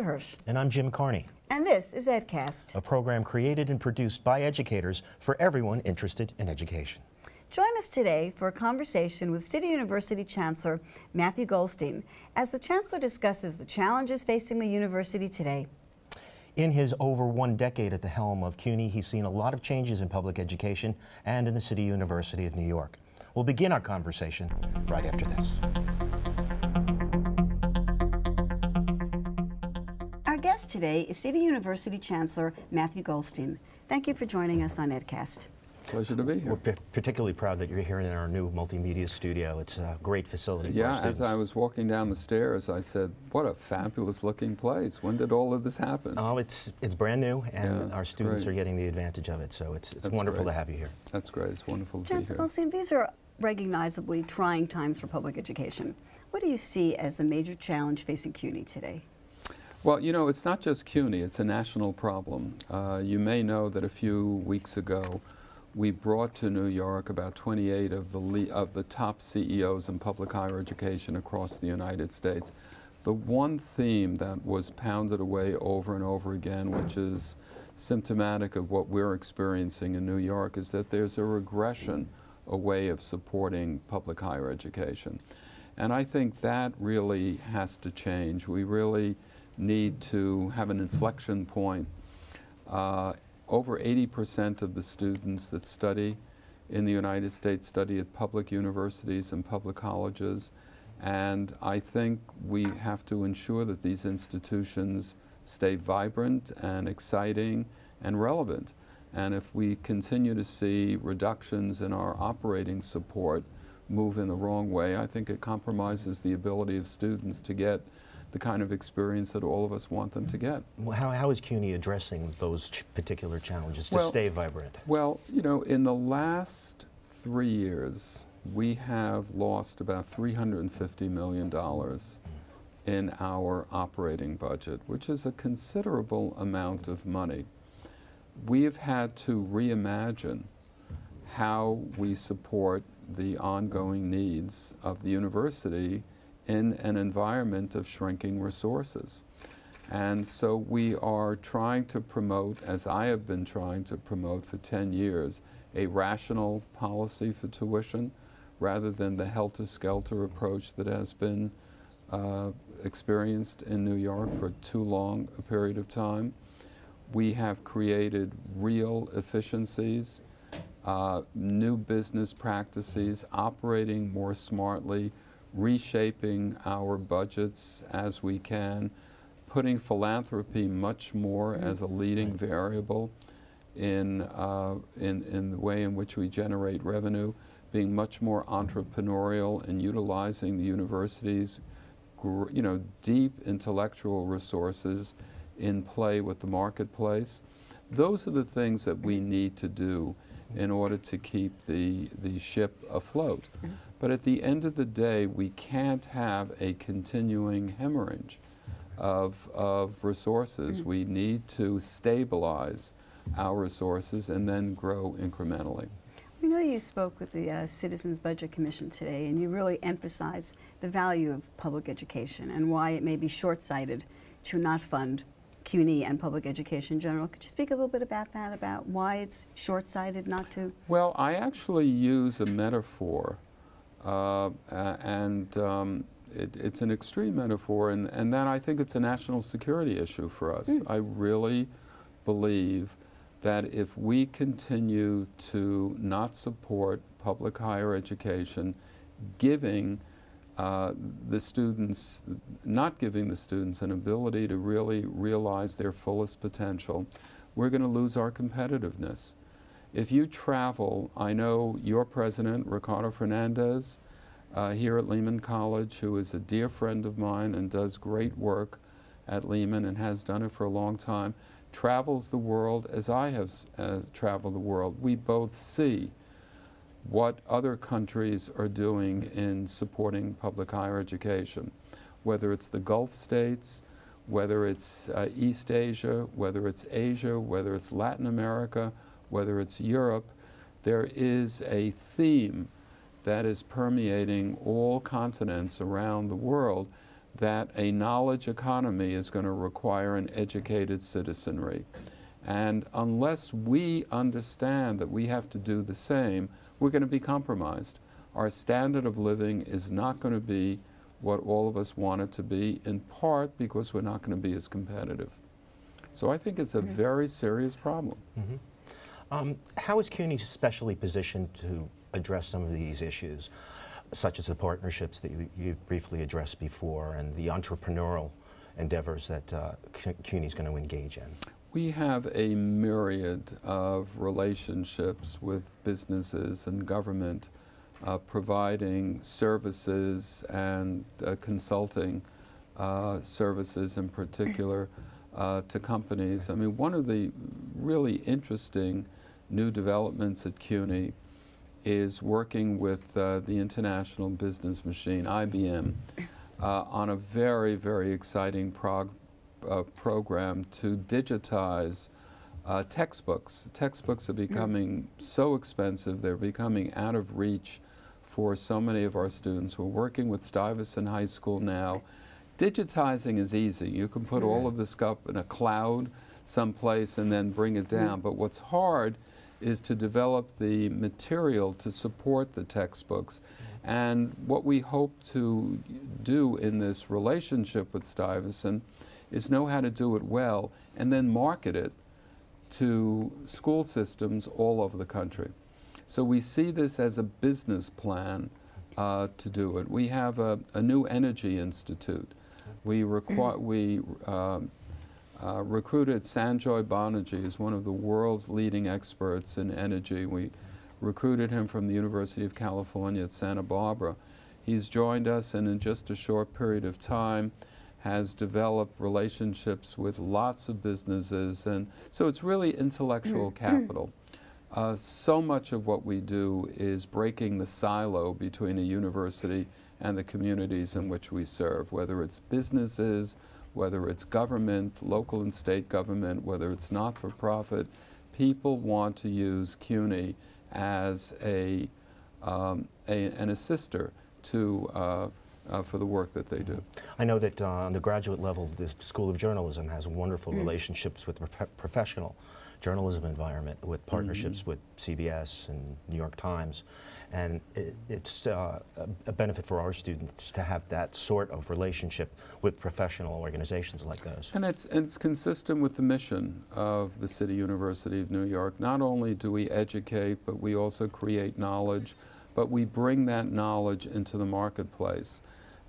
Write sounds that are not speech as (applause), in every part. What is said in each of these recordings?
Hirsch. And I'm Jim Carney. And this is EdCast, a program created and produced by educators for everyone interested in education. Join us today for a conversation with City University Chancellor Matthew Goldstein as the Chancellor discusses the challenges facing the university today. In his over one decade at the helm of CUNY, he's seen a lot of changes in public education and in the City University of New York. We'll begin our conversation right after this. Guest today is City University Chancellor Matthew Goldstein. Thank you for joining us on EdCast. Pleasure to be here. We're particularly proud that you're here in our new multimedia studio. It's a great facility yeah, as I was walking down the stairs, I said, what a fabulous looking place. When did all of this happen? Oh, it's it's brand new, and yeah, our students great. are getting the advantage of it, so it's, it's wonderful great. to have you here. That's great. It's wonderful to Chancellor be here. Goldstein, these are recognizably trying times for public education. What do you see as the major challenge facing CUNY today? Well, you know, it's not just CUNY, it's a national problem. Uh, you may know that a few weeks ago, we brought to New York about 28 of the, of the top CEOs in public higher education across the United States. The one theme that was pounded away over and over again, which is symptomatic of what we're experiencing in New York, is that there's a regression a way of supporting public higher education. And I think that really has to change. We really need to have an inflection point. Uh, over 80% of the students that study in the United States study at public universities and public colleges. And I think we have to ensure that these institutions stay vibrant and exciting and relevant. And if we continue to see reductions in our operating support move in the wrong way, I think it compromises the ability of students to get the kind of experience that all of us want them to get. Well, how, how is CUNY addressing those ch particular challenges to well, stay vibrant? Well, you know, in the last three years, we have lost about $350 million in our operating budget, which is a considerable amount of money. We have had to reimagine how we support the ongoing needs of the university in an environment of shrinking resources. And so we are trying to promote, as I have been trying to promote for 10 years, a rational policy for tuition rather than the helter-skelter approach that has been uh, experienced in New York for too long a period of time. We have created real efficiencies, uh, new business practices, operating more smartly, reshaping our budgets as we can, putting philanthropy much more as a leading variable in, uh, in, in the way in which we generate revenue, being much more entrepreneurial and utilizing the university's you know, deep intellectual resources in play with the marketplace. Those are the things that we need to do in order to keep the, the ship afloat. But at the end of the day, we can't have a continuing hemorrhage of, of resources. Mm. We need to stabilize our resources and then grow incrementally. We know you spoke with the uh, Citizens Budget Commission today, and you really emphasized the value of public education and why it may be short-sighted to not fund CUNY and public education in general. Could you speak a little bit about that, about why it's short-sighted not to? Well, I actually use a metaphor uh, and um, it, it's an extreme metaphor, and, and then I think it's a national security issue for us. Mm. I really believe that if we continue to not support public higher education, giving uh, the students, not giving the students an ability to really realize their fullest potential, we're going to lose our competitiveness. If you travel, I know your president, Ricardo Fernandez, uh, here at Lehman College, who is a dear friend of mine and does great work at Lehman and has done it for a long time, travels the world as I have uh, traveled the world. We both see what other countries are doing in supporting public higher education, whether it's the Gulf states, whether it's uh, East Asia, whether it's Asia, whether it's Latin America, whether it's Europe, there is a theme that is permeating all continents around the world that a knowledge economy is going to require an educated citizenry. And unless we understand that we have to do the same, we're going to be compromised. Our standard of living is not going to be what all of us want it to be, in part because we're not going to be as competitive. So I think it's a very serious problem. Mm-hmm. Um, how is CUNY specially positioned to address some of these issues, such as the partnerships that you, you briefly addressed before and the entrepreneurial endeavors that uh, CUNY is going to engage in? We have a myriad of relationships with businesses and government uh, providing services and uh, consulting uh, services in particular uh, to companies. I mean, one of the really interesting new developments at CUNY is working with uh, the international business machine, IBM, uh, on a very, very exciting prog uh, program to digitize uh, textbooks. Textbooks are becoming so expensive, they're becoming out of reach for so many of our students. We're working with Stuyvesant High School now. Digitizing is easy. You can put all of this up in a cloud someplace and then bring it down. But what's hard is to develop the material to support the textbooks. And what we hope to do in this relationship with Stuyvesant is know how to do it well and then market it to school systems all over the country. So we see this as a business plan uh, to do it. We have a, a new energy institute. We, requi- we um, uh, recruited Sanjoy Banerjee as one of the world's leading experts in energy. We recruited him from the University of California at Santa Barbara. He's joined us and in just a short period of time has developed relationships with lots of businesses and so it's really intellectual (clears throat) capital. Uh, so much of what we do is breaking the silo between a university and the communities in which we serve, whether it's businesses, whether it's government, local and state government, whether it's not for profit. People want to use CUNY as a, um, a an assister to uh, uh, for the work that they do. I know that uh, on the graduate level, the School of Journalism has wonderful relationships with the prof- professional journalism environment, with partnerships with CBS and New York Times, and it, it's uh, a, a benefit for our students to have that sort of relationship with professional organizations like those. And it's, it's consistent with the mission of the City University of New York. Not only do we educate, but we also create knowledge, but we bring that knowledge into the marketplace.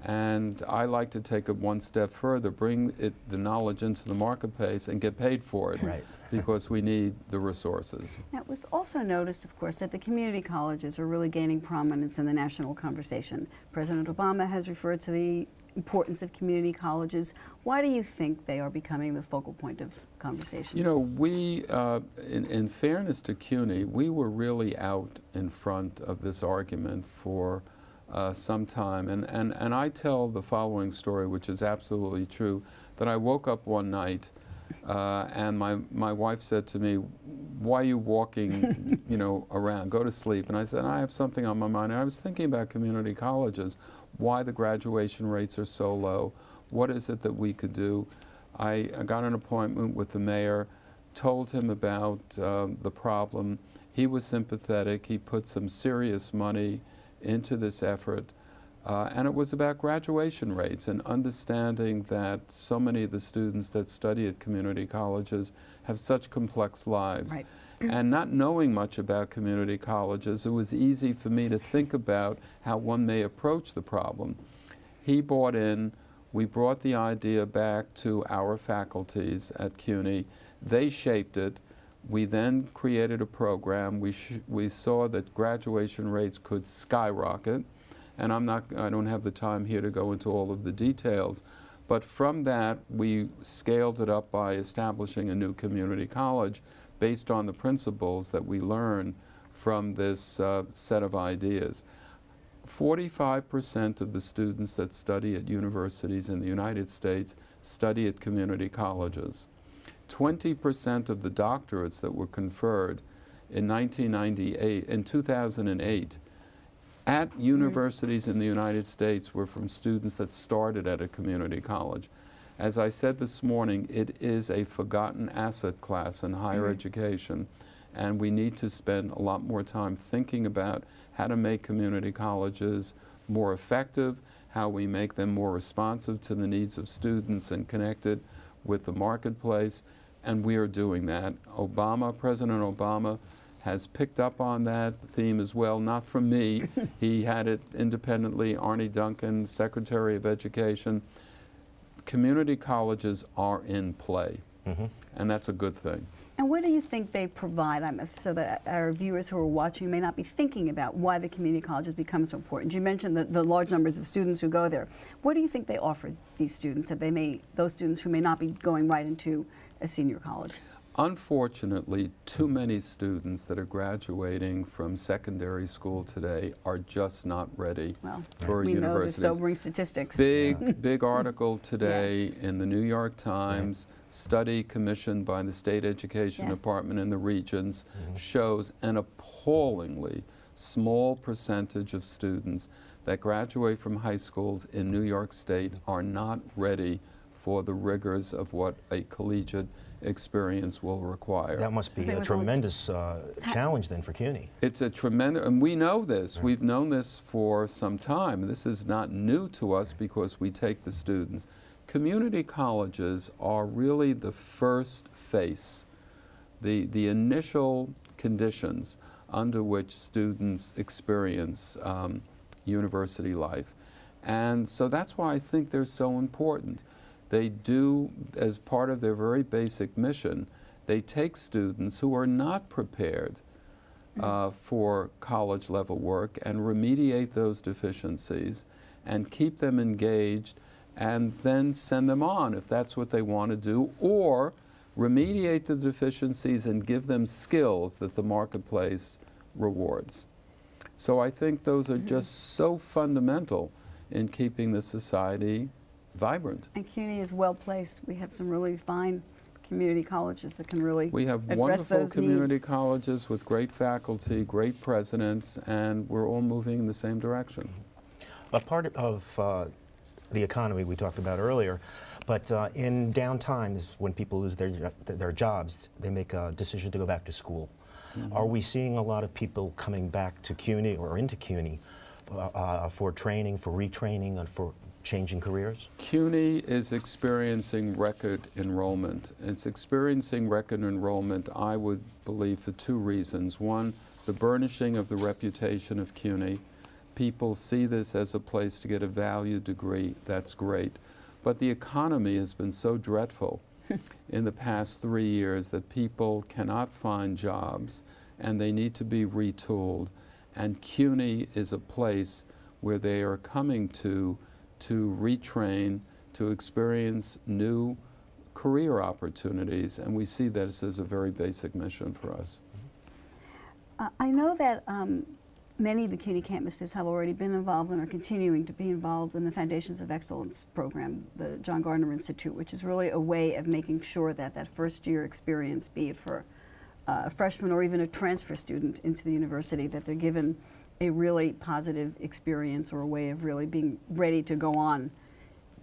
And I like to take it one step further, bring it, the knowledge into the marketplace and get paid for it. Right. (laughs) because we need the resources. Now, we've also noticed, of course, that the community colleges are really gaining prominence in the national conversation. President Obama has referred to the importance of community colleges. Why do you think they are becoming the focal point of conversation? You know, we, uh, in, in fairness to CUNY, we were really out in front of this argument for uh, some time. And, and, and I tell the following story, which is absolutely true, that I woke up one night uh, and my, my wife said to me, why are you walking, (laughs) you know, around? Go to sleep. And I said, I have something on my mind. And I was thinking about community colleges, why the graduation rates are so low. What is it that we could do? I, I got an appointment with the mayor, told him about um, the problem. He was sympathetic. He put some serious money into this effort. Uh, and it was about graduation rates and understanding that so many of the students that study at community colleges have such complex lives. Right. (clears throat) And not knowing much about community colleges, it was easy for me to think about how one may approach the problem. He bought in, we brought the idea back to our faculties at CUNY. They shaped it. We then created a program. We, we saw that graduation rates could skyrocket and I'm not, I don't have the time here to go into all of the details. But from that, we scaled it up by establishing a new community college based on the principles that we learn from this uh, set of ideas. 45% of the students that study at universities in the United States study at community colleges. 20% of the doctorates that were conferred in 1998, in 2008, at mm-hmm. universities in the United States were from students that started at a community college. As I said this morning, it is a forgotten asset class in higher mm-hmm. education, and we need to spend a lot more time thinking about how to make community colleges more effective, how we make them more responsive to the needs of students and connected with the marketplace, and we are doing that. Obama, President Obama, has picked up on that theme as well, not from me. (laughs) he had it independently. Arne Duncan, Secretary of Education. Community colleges are in play, and that's a good thing. And what do you think they provide um, so that our viewers who are watching may not be thinking about why the community colleges become so important? You mentioned the, the large numbers of students who go there. What do you think they offer these students that they may, those students who may not be going right into a senior college? Unfortunately, too many students that are graduating from secondary school today are just not ready Well, for we know the sobering statistics. Big, big article today (laughs) Yes. in the New York Times, study commissioned by the State Education Yes. Department in the regions mm-hmm. shows an appallingly small percentage of students that graduate from high schools in New York State are not ready for the rigors of what a collegiate experience will require. That must be a tremendous uh, challenge then for CUNY. It's a tremendous, and we know this. We've known this for some time. This is not new to us because we take the students. Community colleges are really the first face, the, the initial conditions under which students experience um, university life. And so that's why I think they're so important. They do, as part of their very basic mission, they take students who are not prepared uh, for college level work and remediate those deficiencies and keep them engaged and then send them on if that's what they want to do or remediate the deficiencies and give them skills that the marketplace rewards. So I think those are just so fundamental in keeping the society vibrant. And CUNY is well placed. We have some really fine community colleges that can really We have address wonderful those community needs. colleges with great faculty, great presidents, and we're all moving in the same direction. A part of uh, the economy we talked about earlier, but uh, in downtimes when people lose their, their jobs, they make a decision to go back to school. Are we seeing a lot of people coming back to CUNY or into CUNY uh, uh, for training, for retraining, and for changing careers? CUNY is experiencing record enrollment. It's experiencing record enrollment, I would believe, for two reasons. One, the burnishing of the reputation of CUNY. People see this as a place to get a valued degree. That's great. But the economy has been so dreadful (laughs) in the past three years that people cannot find jobs and they need to be retooled. And CUNY is a place where they are coming to to retrain, to experience new career opportunities, and we see this as a very basic mission for us. Uh, I know that um, many of the CUNY campuses have already been involved and are continuing to be involved in the Foundations of Excellence program, the John Gardner Institute, which is really a way of making sure that that first year experience, be it for uh, a freshman or even a transfer student into the university, that they're given a really positive experience or a way of really being ready to go on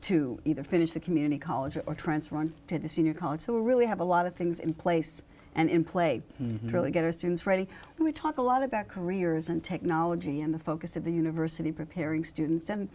to either finish the community college or transfer on to the senior college. So we really have a lot of things in place and in play to really get our students ready. We talk a lot about careers and technology and the focus of the university preparing students and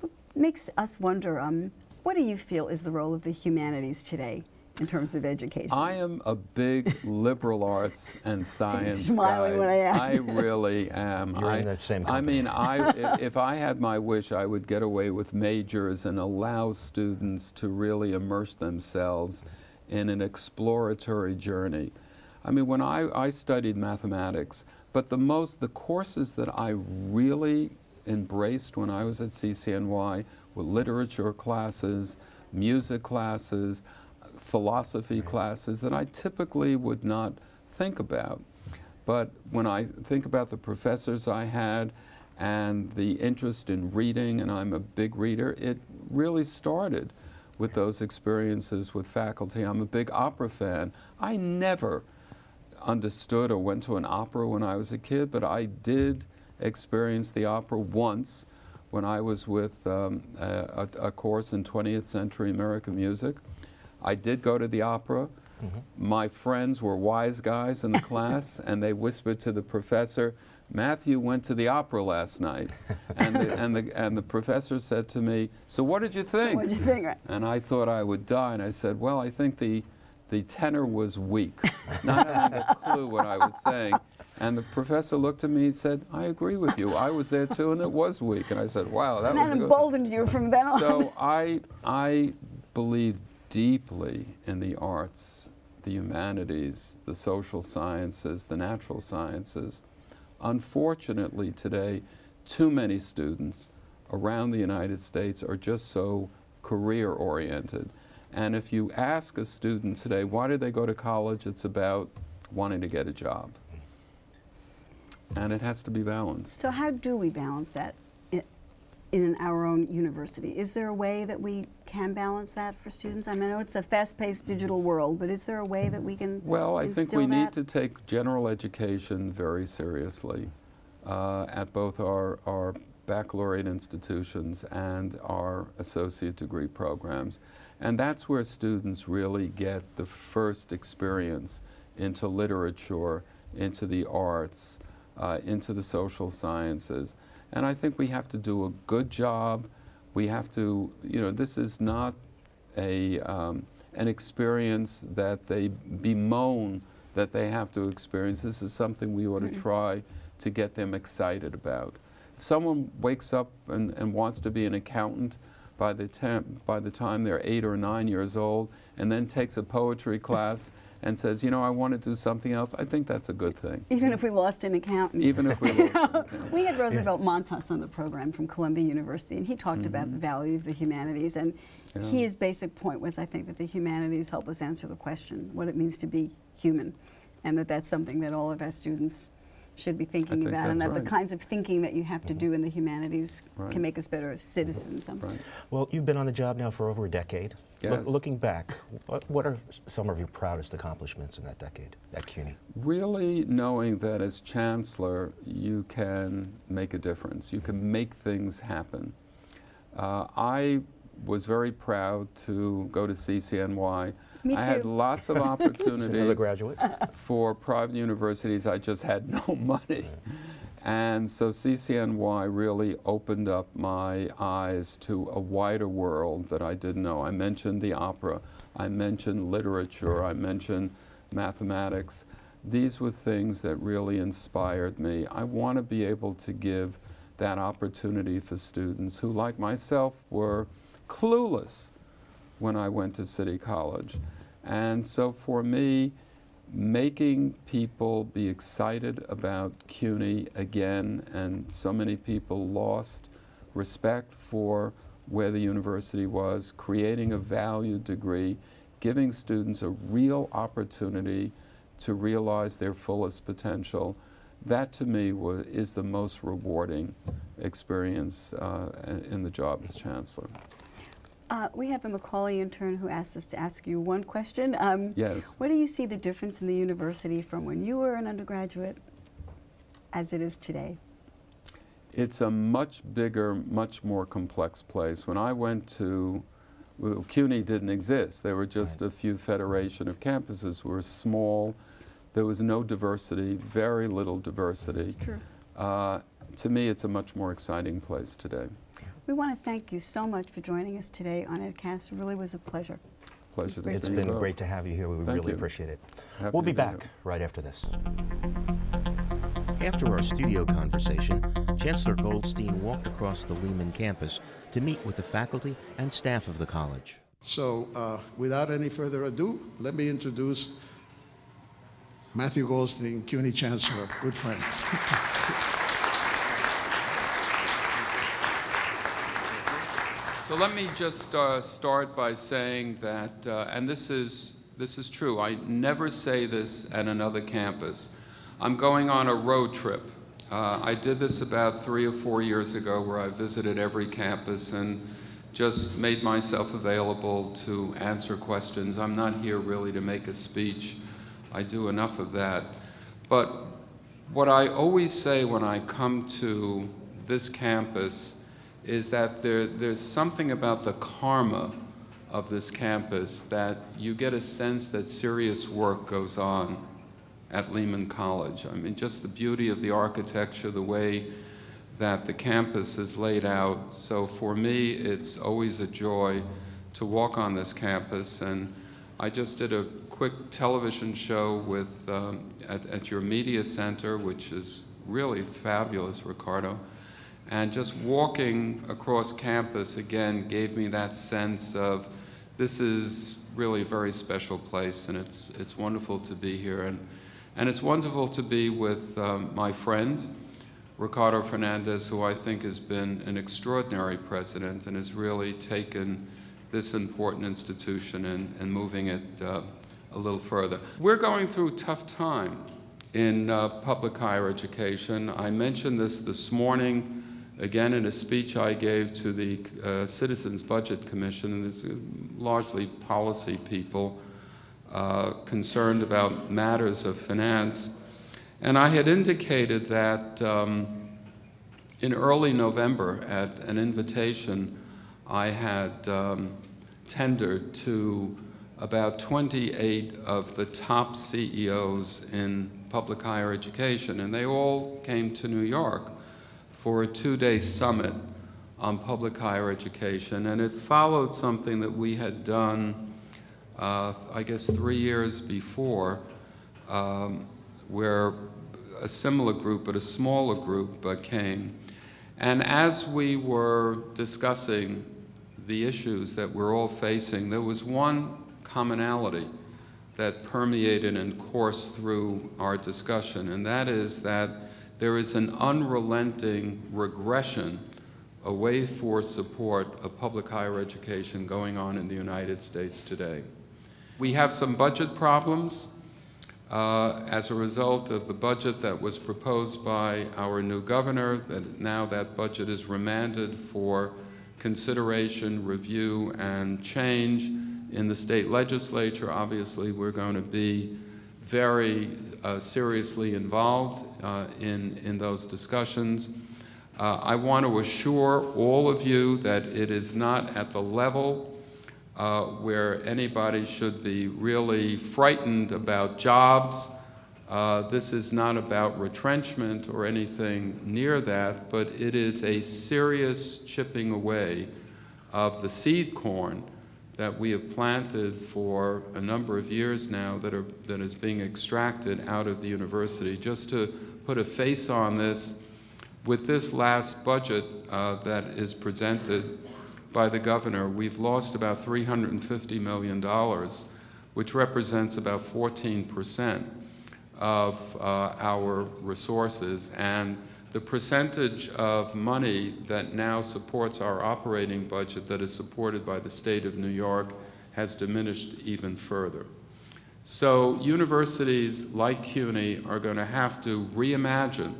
what makes us wonder, um, what do you feel is the role of the humanities today in terms of education? I am a big liberal arts and (laughs) science smiling guy. when I ask. I really am. You're I, in the same I mean, I, if, (laughs) if I had my wish, I would get away with majors and allow students to really immerse themselves in an exploratory journey. I mean, when I, I studied mathematics, but the most, the courses that I really embraced when I was at CCNY were literature classes, music classes, philosophy classes that I typically would not think about. But when I think about the professors I had and the interest in reading, and I'm a big reader, it really started with those experiences with faculty. I'm a big opera fan. I never understood or went to an opera when I was a kid, but I did experience the opera once when I was with um, a, a, a course in 20th century American music. I did go to the opera. Mm-hmm. My friends were wise guys in the (laughs) class, and they whispered to the professor, Matthew went to the opera last night. (laughs) And the, and the, and the professor said to me, So what did you So think? what'd you think? Right. And I thought I would die. And I said, Well, I think the, the tenor was weak, (laughs) not having a clue what I was saying. And the professor looked at me and said, I agree with you. I was there too, and it was weak. And I said, Wow, that And was that a good. emboldened you from then on. So I, I believe deeply in the arts, the humanities, the social sciences, the natural sciences. Unfortunately, today, too many students around the United States are just so career oriented. And if you ask a student today, why did they go to college? It's about wanting to get a job. And it has to be balanced. So how do we balance that in our own university? Is there a way that we can balance that for students? I mean, I know it's a fast-paced digital world, but is there a way that we can Well, I think we need to take general education very seriously uh, at both our, our baccalaureate institutions and our associate degree programs. And that's where students really get the first experience into literature, into the arts, uh, into the social sciences. And I think we have to do a good job. We have to, you know, this is not a, um, an experience that they bemoan that they have to experience. This is something we ought to try to get them excited about. If someone wakes up and, and wants to be an accountant by the, by the time they're eight or nine years old and then takes a poetry (laughs) class and says, you know, I want to do something else, I think that's a good thing, Even if we lost an accountant. even if we lost an (laughs) accountant. We had Roosevelt Montas on the program from Columbia University, and he talked about mm-hmm. the value of the humanities. And Yeah. his basic point was, I think, that the humanities help us answer the question, what it means to be human, and that that's something that all of our students should be thinking think about, and that's that the kinds of thinking that you have to do in the humanities Right. can make us better as citizens. Um, Right. Well, you've been on the job now for over a decade. Look- Yes. looking back, what, what are some of your proudest accomplishments in that decade at CUNY? Really knowing that as chancellor, you can make a difference. You can make things happen. Uh, I was very proud to go to CCNY. Me I had lots of (laughs) Another opportunities graduate? for private universities. I just had no (laughs) money. And so CCNY really opened up my eyes to a wider world that I didn't know. I mentioned the opera, I mentioned literature, I mentioned mathematics. These were things that really inspired me. I want to be able to give that opportunity for students who, like myself, were clueless when I went to City College. And so for me, making people be excited about CUNY again, and so many people lost respect for where the university was, creating a valued degree, giving students a real opportunity to realize their fullest potential. That to me wa is the most rewarding experience uh, in the job as chancellor. Uh, we have a Macaulay intern who asked us to ask you one question. Um, Yes. What do you see the difference in the university from when you were an undergraduate as it is today? It's a much bigger, much more complex place. When I went to, well, CUNY didn't exist. There were just a few federation of campuses. We were small. There was no diversity, very little diversity. It's true. Uh, to me, it's a much more exciting place today. We want to thank you so much for joining us today on EdCast. It really was a pleasure. Pleasure to see you It's been great to have you here. We Thank really you. appreciate it. Happy We'll to be here. back right after this. After our studio conversation, Chancellor Goldstein walked across the Lehman campus to meet with the faculty and staff of the college. So, uh, without any further ado, let me introduce Matthew Goldstein, CUNY Chancellor, good friend. (laughs) So let me just uh, start by saying that, uh, and this is, this is true, I never say this at another campus. I'm going on a road trip. Uh, I did this about three or four years ago where I visited every campus and just made myself available to answer questions. I'm not here really to make a speech. I do enough of that. But what I always say when I come to this campus is that there, there's something about the karma of this campus that you get a sense that serious work goes on at Lehman College. I mean, just the beauty of the architecture, the way that the campus is laid out. So for me, it's always a joy to walk on this campus. And I just did a quick television show with, um, at, at your media center, which is really fabulous, Ricardo. And just walking across campus again gave me that sense of this is really a very special place, and it's, it's wonderful to be here. And, and it's wonderful to be with um, my friend, Ricardo Fernandez, who I think has been an extraordinary president and has really taken this important institution and, and moving it uh, a little further. We're going through a tough time in uh, public higher education. I mentioned this this morning, again in a speech I gave to the uh, Citizens Budget Commission, and it's uh, largely policy people uh, concerned about matters of finance. And I had indicated that um, in early November, at an invitation I had um, tendered to about 28 of the top CEOs in public higher education, and they all came to New York for a two-day summit on public higher education, and it followed something that we had done, uh, I guess, three years before, um, where a similar group, but a smaller group, uh, came. And as we were discussing the issues that we're all facing, there was one commonality that permeated and coursed through our discussion, and that is that there is an unrelenting regression away for support of public higher education going on in the United States today. We have some budget problems uh, as a result of the budget that was proposed by our new governor, that now that budget is remanded for consideration, review, and change in the state legislature. Obviously, we're going to be very uh, seriously involved uh, in, in those discussions. Uh, I want to assure all of you that it is not at the level uh, where anybody should be really frightened about jobs. Uh, this is not about retrenchment or anything near that, but it is a serious chipping away of the seed corn that we have planted for a number of years now that, are, that is being extracted out of the university. Just to put a face on this, with this last budget uh, that is presented, by the governor, we've lost about $350 million, which represents about 14% of uh, our resources. And the percentage of money that now supports our operating budget that is supported by the state of New York has diminished even further. So universities like CUNY are going to have to reimagine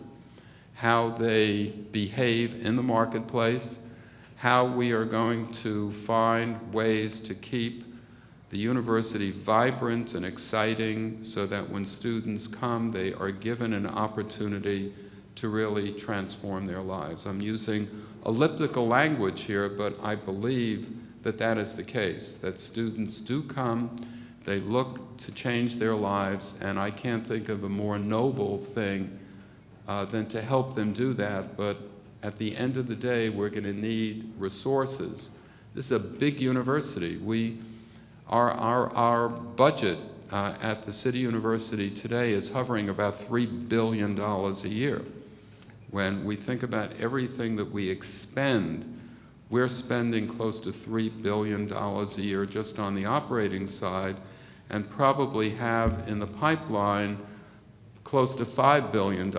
how they behave in the marketplace, how we are going to find ways to keep the university vibrant and exciting so that when students come, they are given an opportunity to really transform their lives. I'm using elliptical language here, but I believe that that is the case, that students do come, they look to change their lives, and I can't think of a more noble thing uh, than to help them do that, but at the end of the day, we're going to need resources. This is a big university. We, our, our, our budget uh, at the City University today is hovering about $3 billion a year. When we think about everything that we expend, we're spending close to $3 billion a year just on the operating side, and probably have in the pipeline close to $5 billion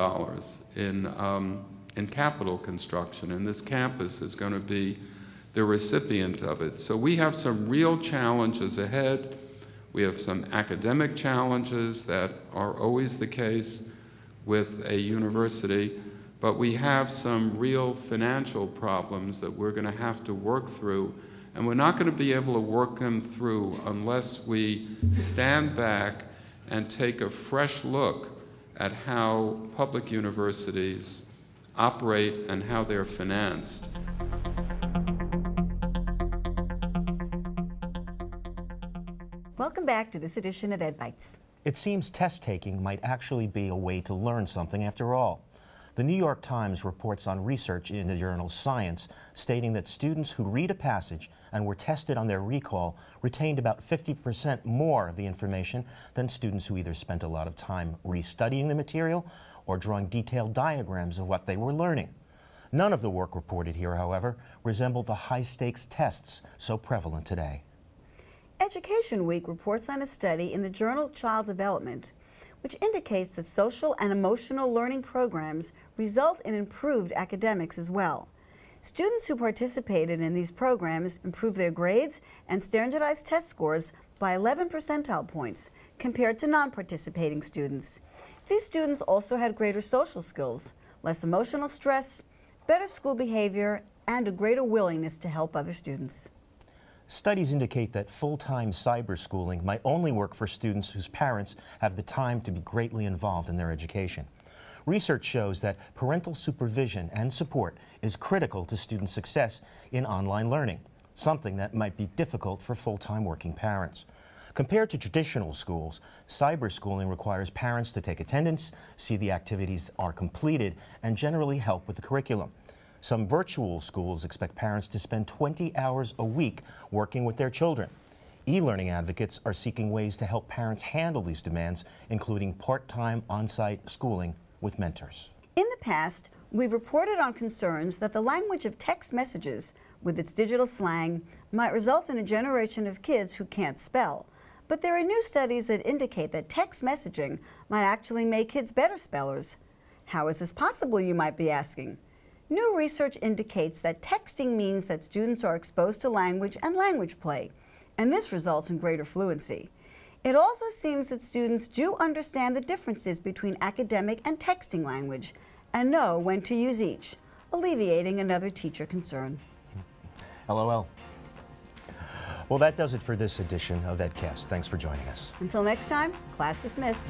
in um, in capital construction, and this campus is going to be the recipient of it. So we have some real challenges ahead. We have some academic challenges that are always the case with a university, but we have some real financial problems that we're going to have to work through, and we're not going to be able to work them through unless we stand back and take a fresh look at how public universities operate and how they're financed. Welcome back to this edition of Ed Bites. It seems test taking might actually be a way to learn something after all. The New York Times reports on research in the journal Science stating that students who read a passage and were tested on their recall retained about 50% more of the information than students who either spent a lot of time restudying the material or drawing detailed diagrams of what they were learning. None of the work reported here, however, resembled the high stakes tests so prevalent today. Education Week reports on a study in the journal Child Development which indicates that social and emotional learning programs result in improved academics as well. Students who participated in these programs improved their grades and standardized test scores by 11 percentile points compared to non-participating students. These students also had greater social skills, less emotional stress, better school behavior, and a greater willingness to help other students. Studies indicate that full-time cyber schooling might only work for students whose parents have the time to be greatly involved in their education. Research shows that parental supervision and support is critical to student success in online learning, something that might be difficult for full-time working parents. Compared to traditional schools, cyber schooling requires parents to take attendance, see the activities are completed, and generally help with the curriculum. Some virtual schools expect parents to spend 20 hours a week working with their children. E-learning advocates are seeking ways to help parents handle these demands, including part-time on-site schooling with mentors. In the past, we've reported on concerns that the language of text messages, with its digital slang, might result in a generation of kids who can't spell. But there are new studies that indicate that text messaging might actually make kids better spellers. How is this possible, you might be asking? New research indicates that texting means that students are exposed to language and language play, and this results in greater fluency. It also seems that students do understand the differences between academic and texting language and know when to use each, alleviating another teacher concern. LOL. Well, that does it for this edition of EdCast. Thanks for joining us. Until next time, class dismissed.